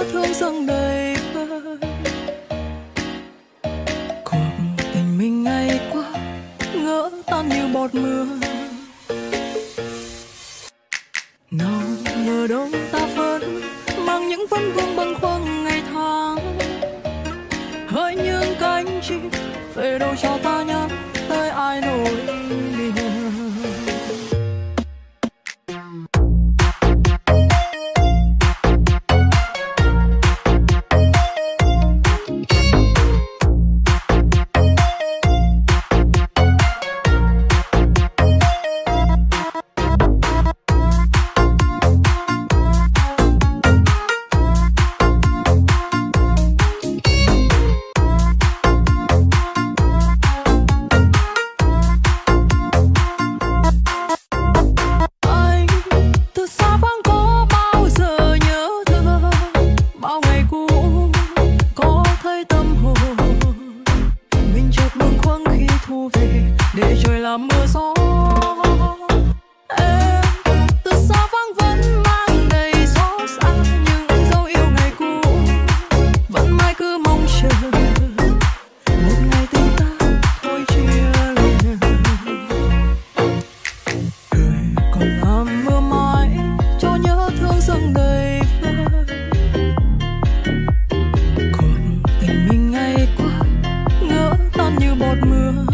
Thương dâng đầy vơi cuộc tình mình ngày qua ngỡ tan như bọt mưa. Nào ngờ đâu ta vẫn mang những vấn vương bâng khuâng ngày tháng. Hỡi những cánh chim về đâu cho ta nhắn tới ai nổi? về để trời làm mưa gió. Em, từ xa vắng vẫn mang đầy gió xa những dấu yêu ngày cũ. Vẫn mãi cứ mong chờ, một ngày tình ta thôi chia lòng cười còn làm mưa mãi cho nhớ thương dâng đầy vơi còn tình mình ngày qua, ngỡ tan như bọt mưa.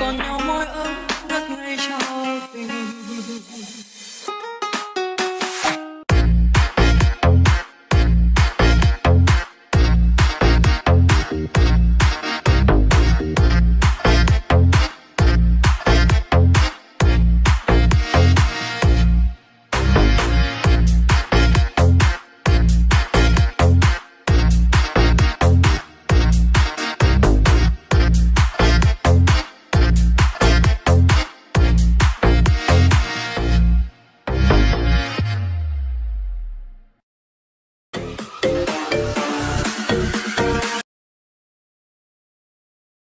còn nhau môi ấm đất ngày trao tình